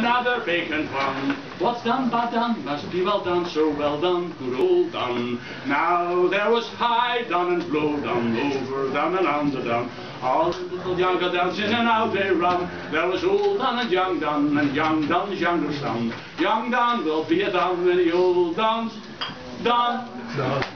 another vacant one. What's done, but done, must be well done, so well done, good old done. Now there was high done and low done, over done and under done. All the little younger downs in and out they run. There was old done and young done, and young done's younger son. Young done will be a done when the old done's done. done.